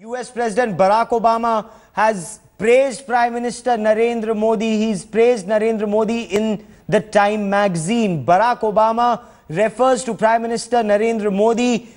US President Barack Obama has praised Prime Minister Narendra Modi. He's praised Narendra Modi in the Time magazine. Barack Obama refers to Prime Minister Narendra Modi.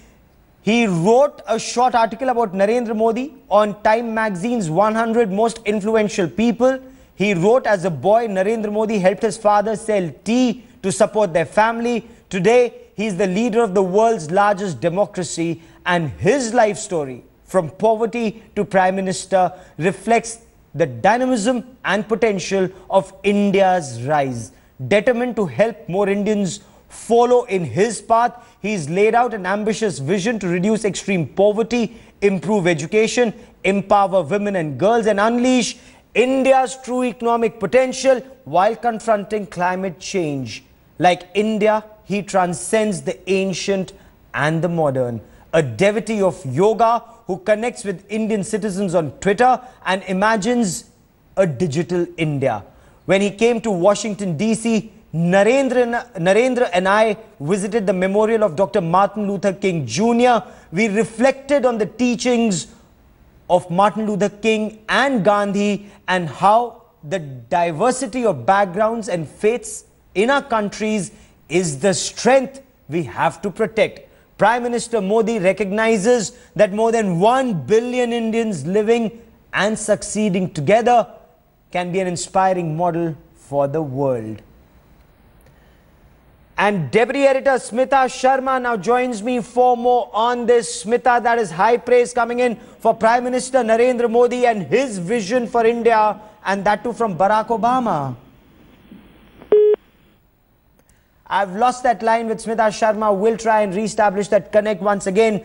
He wrote a short article about Narendra Modi on Time magazine's 100 most influential people. He wrote as a boy, Narendra Modi helped his father sell tea to support their family. Today, he's the leader of the world's largest democracy and his life story from poverty to prime minister reflects the dynamism and potential of India's rise. Determined to help more Indians follow in his path, he's laid out an ambitious vision to reduce extreme poverty, improve education, empower women and girls, and unleash India's true economic potential while confronting climate change. Like India, he transcends the ancient and the modern. A devotee of yoga who connects with Indian citizens on Twitter and imagines a digital India. When he came to Washington, D.C., Narendra, Narendra and I visited the memorial of Dr. Martin Luther King Jr. We reflected on the teachings of Martin Luther King and Gandhi and how the diversity of backgrounds and faiths in our countries is the strength we have to protect. Prime Minister Modi recognizes that more than 1 billion Indians living and succeeding together can be an inspiring model for the world. And Deputy Editor Smita Sharma now joins me for more on this. Smita, that is high praise coming in for Prime Minister Narendra Modi and his vision for India, and that too from Barack Obama. I've lost that line with Smita Sharma. We'll try and reestablish that connect once again.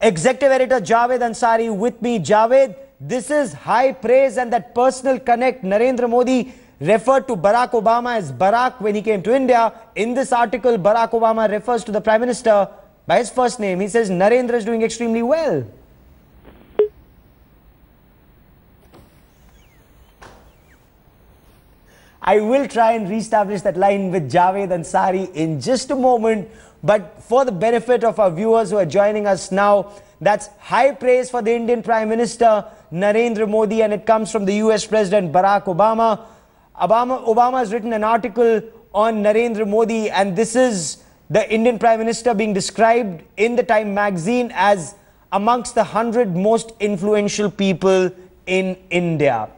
Executive Editor Javed Ansari with me. Javed, this is high praise and that personal connect. Narendra Modi referred to Barack Obama as Barack when he came to India. In this article, Barack Obama refers to the Prime Minister by his first name. He says Narendra is doing extremely well. I will try and reestablish that line with Javed Ansari in just a moment. But for the benefit of our viewers who are joining us now, that's high praise for the Indian Prime Minister Narendra Modi, and it comes from the US President Barack Obama. Obama, Obama has written an article on Narendra Modi, and this is the Indian Prime Minister being described in the Time magazine as amongst the 100 most influential people in India.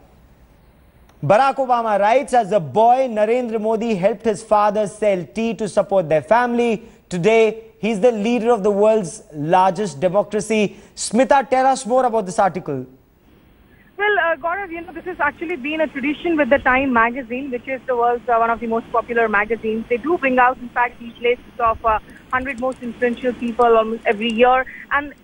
Barack Obama writes, as a boy, Narendra Modi helped his father sell tea to support their family. Today, he's the leader of the world's largest democracy. Smita, tell us more about this article. Well, uh, Gaurav, you know, this has actually been a tradition with the Time magazine, which is the world's uh, one of the most popular magazines. They do bring out, in fact, these lists of uh, 100 most influential people almost every year. And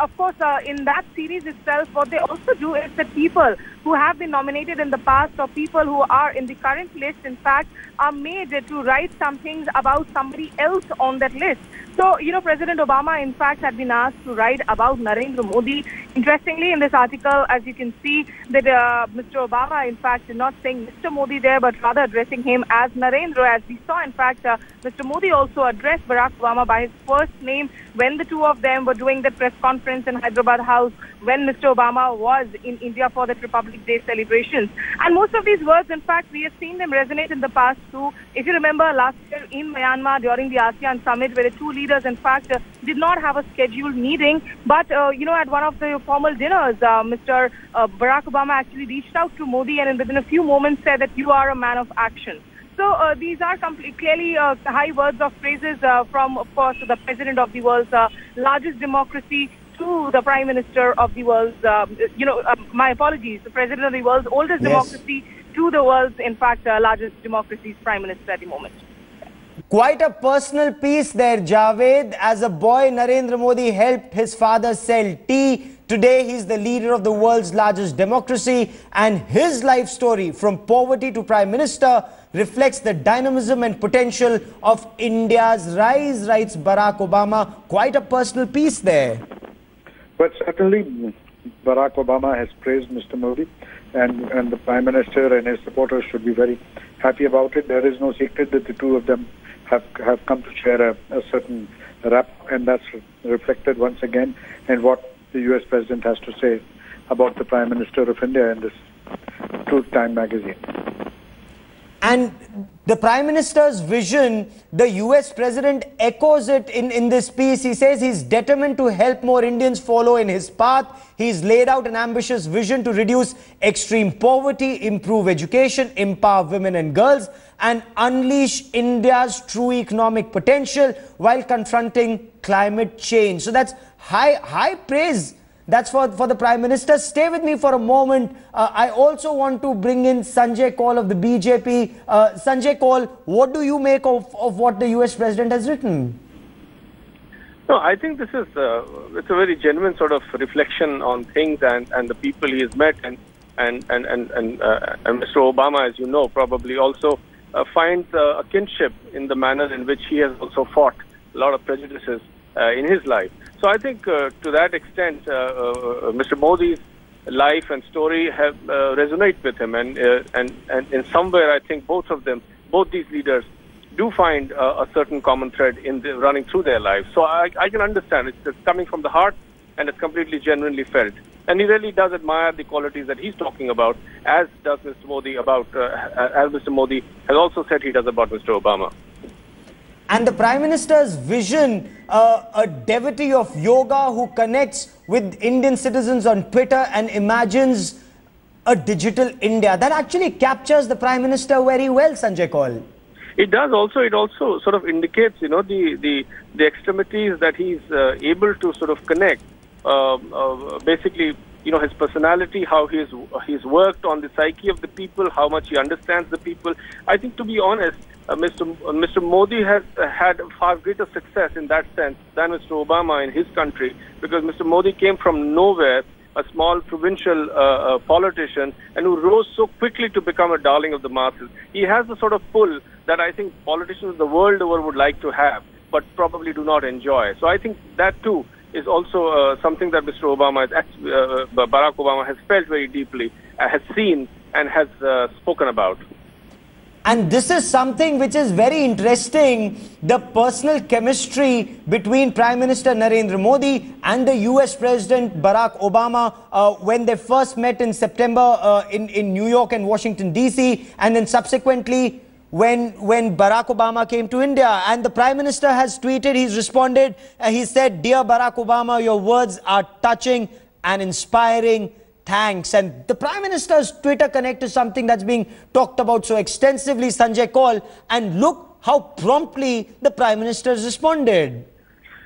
of course, uh, in that series itself, what they also do is that people who have been nominated in the past or people who are in the current list, in fact, are made to write some things about somebody else on that list. So, you know, President Obama, in fact, had been asked to write about Narendra Modi. Interestingly, in this article, as you can see, that uh, Mr. Obama, in fact, is not saying Mr. Modi there, but rather addressing him as Narendra. As we saw, in fact, uh, Mr. Modi also addressed Barack Obama by his first name when the two of them were doing the press conference in Hyderabad House when Mr. Obama was in India for the Republic Day celebrations. And most of these words, in fact, we have seen them resonate in the past too. If you remember last year in Myanmar during the ASEAN summit, where the two leaders, in fact, uh, did not have a scheduled meeting, but, uh, you know, at one of the formal dinners, uh, Mr. Uh, Barack Obama actually reached out to Modi and within a few moments said that you are a man of action. So uh, these are clearly uh, high words of praises uh, from, of course, the president of the world's uh, largest democracy to the prime minister of the world's, um, you know, uh, my apologies, the president of the world's oldest Yes. democracy to the world's, in fact, uh, largest democracy's prime minister at the moment. Quite a personal piece there, Javed. As a boy, Narendra Modi helped his father sell tea. Today, he's the leader of the world's largest democracy, and his life story from poverty to prime minister reflects the dynamism and potential of India's rise, writes Barack Obama. Quite a personal piece there. But certainly, Barack Obama has praised Mr. Modi, and, and the Prime Minister and his supporters should be very happy about it. There is no secret that the two of them have have come to share a, a certain rap, and that's reflected once again in what the U.S. president has to say about the Prime Minister of India in this Truth Time magazine. And the Prime Minister's vision, the US President echoes it in, in this piece. He says he's determined to help more Indians follow in his path. He's laid out an ambitious vision to reduce extreme poverty, improve education, empower women and girls, and unleash India's true economic potential while confronting climate change. So that's high, high praise that's for, for the Prime Minister. Stay with me for a moment. Uh, I also want to bring in Sanjay Kaul of the BJP. Uh, Sanjay Kaul, what do you make of, of what the US President has written? No, I think this is uh, it's a very genuine sort of reflection on things and, and the people he has met and and and and, and, uh, and Mr. Obama, as you know, probably also uh, finds uh, a kinship in the manner in which he has also fought a lot of prejudices in his life. So I think uh, to that extent, uh, uh, Mr. Modi's life and story have resonate with him, and and and in somewhere I think both of them, both these leaders, do find a certain common thread in the, running through their lives. So I, I can understand it's, coming from the heart, and it's completely genuinely felt. And he really does admire the qualities that he's talking about, as does Mr. Modi about, uh, as Mr. Modi has also said he does about Mr. Obama. And the Prime Minister's vision, uh, a devotee of yoga who connects with Indian citizens on Twitter and imagines a digital India. That actually captures the Prime Minister very well, Sanjay Kaul. It does also. It also sort of indicates, you know, the the the extremities that he's uh, able to sort of connect. Uh, uh, basically, you know, his personality, how he's he's worked on the psyche of the people, how much he understands the people. I think, to be honest, uh, Mr. Uh, Mr. Modi has uh, had far greater success in that sense than Mr. Obama in his country because Mr. Modi came from nowhere, a small provincial uh, uh, politician, and who rose so quickly to become a darling of the masses. He has the sort of pull that I think politicians the world over would like to have, but probably do not enjoy. So I think that too is also something that Mr. Obama, Barack Obama, has felt very deeply, has seen, and has spoken about. And this is something which is very interesting the personal chemistry between Prime Minister Narendra Modi and the US President Barack Obama uh, when they first met in September uh, in, in New York and Washington, D.C., and then subsequently when, when Barack Obama came to India. And the Prime Minister has tweeted, he's responded, uh, he said, Dear Barack Obama, your words are touching and inspiring thanks. And the Prime Minister's Twitter Connect is something that's being talked about so extensively, Sanjay Kaul. And look how promptly the Prime Minister has responded.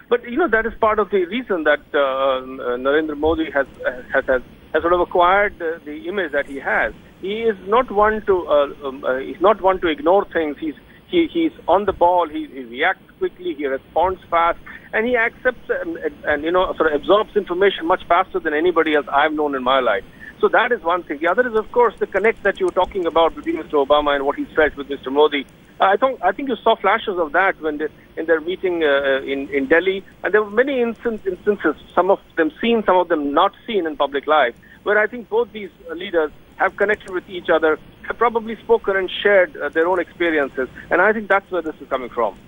But, you know, that is part of the reason that uh, Narendra Modi has, has, has, has sort of acquired the, the image that he has. He is not one to uh, um, uh, he's not one to ignore things. He's he, he's on the ball. He, he reacts quickly. He responds fast and he accepts and, and, you know sort of absorbs information much faster than anybody else I've known in my life. So that is one thing. The other is, of course, the connect that you were talking about between Mr. Obama and what he's felt with Mr. Modi. I think I think you saw flashes of that when they, in their meeting uh, in in Delhi, and there were many instance, instances, some of them seen, some of them not seen in public life, where I think both these leaders have connected with each other, have probably spoken and shared uh, their own experiences, and I think that's where this is coming from.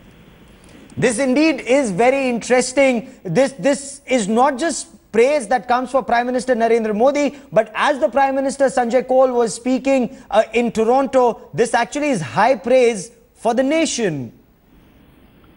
This indeed is very interesting. This, this is not just praise that comes for Prime Minister Narendra Modi, but as the Prime Minister Sanjay Kaul was speaking uh, in Toronto, this actually is high praise for the nation.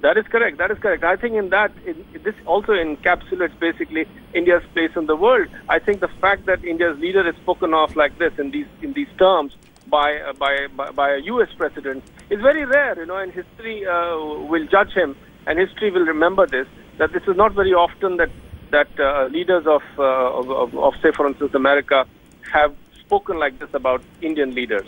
That is correct. That is correct. I think in that, in, this also encapsulates basically India's place in the world. I think the fact that India's leader is spoken of like this in these in these terms by uh, by, by, by a U.S. president is very rare. You know, and history uh, will judge him and history will remember this, that this is not very often that, that uh, leaders of, uh, of, of, of, say, for instance, America have spoken like this about Indian leaders.